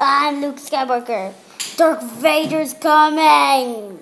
I'm Luke Skywalker. Darth Vader's coming.